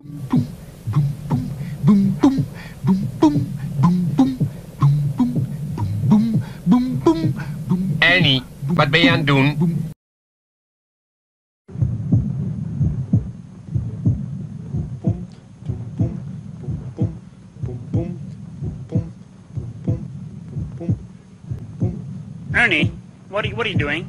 Je aan het doen? Ernie, what are you, what are you doing?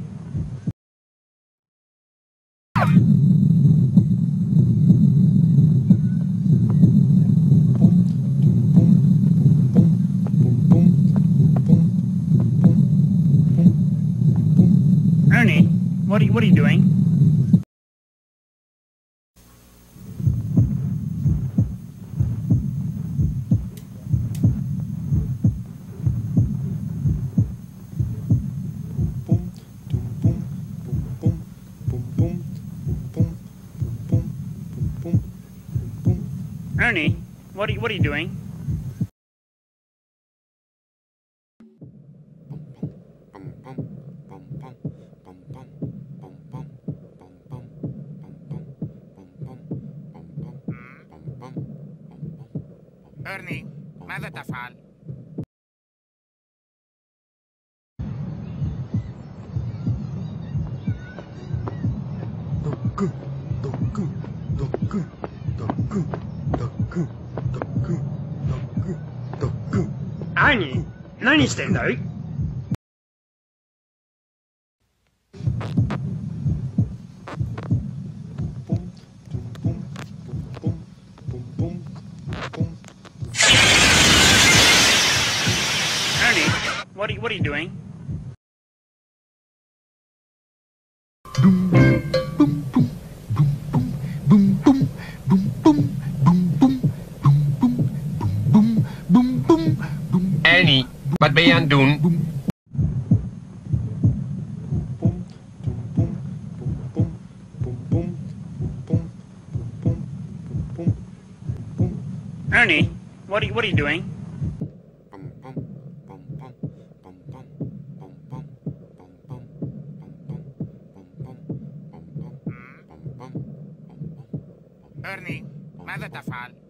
Ernie, what are you, what are you doing? Ernie, what are you, what are you doing? أرني ماذا تفعل؟ Ernie, 何してんだい you, what are you doing? Annie, wat ben je aan het doen? Ernie, what are you, what are you doing? أرني ماذا تفعل؟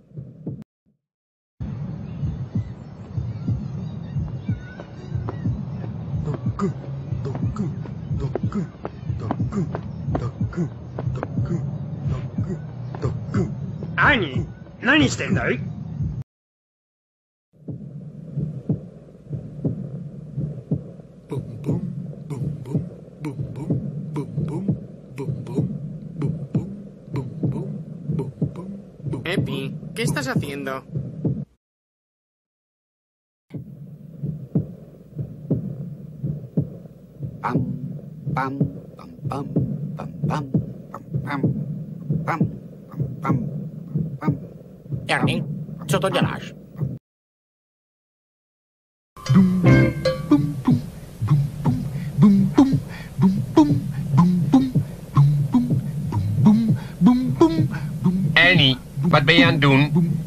Ernie, 何してんだい Epi, ¿qué estás haciendo? pam pam pam pam pam pam pam pam pam pam pam pam Ernie? Wat ben je doen?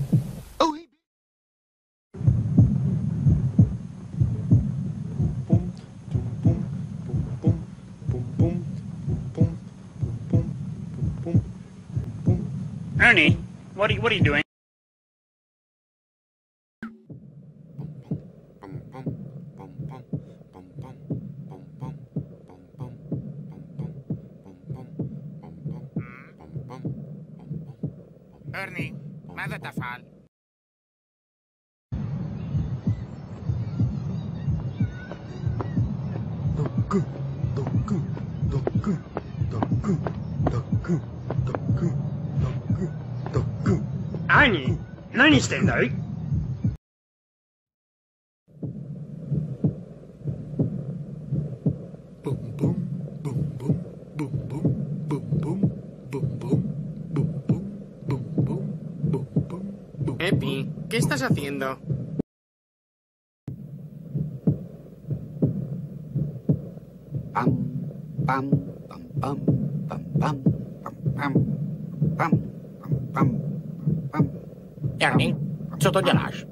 Ernie, what are you, what are you doing? أرني ماذا تفعل؟ Ernie, 何してんだい Epi, ¿qué estás haciendo? pam pam pam pam pam pam pam pam pam pam pam Ernie, co to děláš?